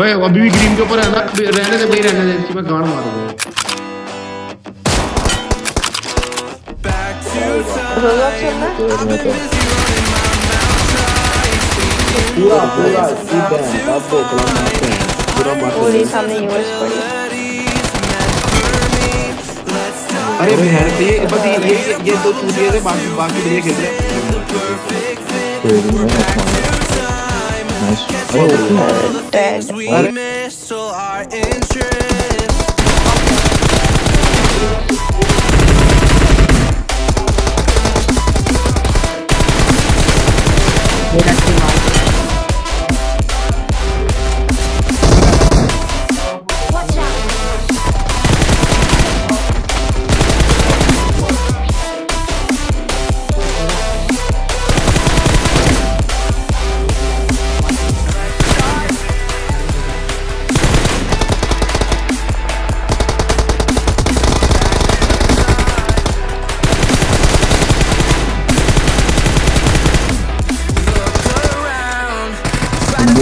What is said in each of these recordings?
ओए अभी भी ग्रीन के ऊपर है ना रहने दे भाई रहने दे इसकी मैं गांड मार दूँगा पूरा पूरा सीधा है तब बोतला मारते हैं पूरा मारते पूरी सामने यूएस पड़ी अरे बहन ये बस ये ये, ये दो चूतिए थे बाकी बाकी बढ़िया खेल रहे security and a client. Nice. Oh, yeah. Dead.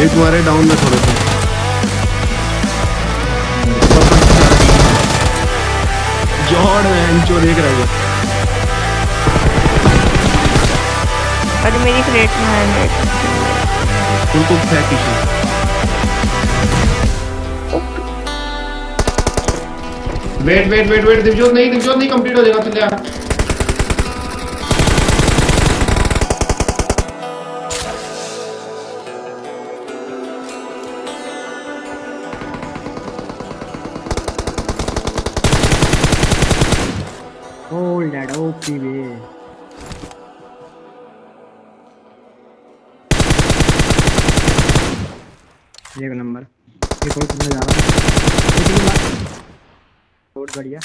एक तुम्हारे डाउन में थोड़े से। जॉर्ड मैन जो देख रहा है। अरे मेरी क्रेट में है बिल्कुल fake issue wait wait wait wait Divjot नहीं दिवजोत नहीं कंप्लीट हो जाएगा चल यार Hold that OP bे. एक नंबर। एक और जा रहा है? बहुत बढ़िया.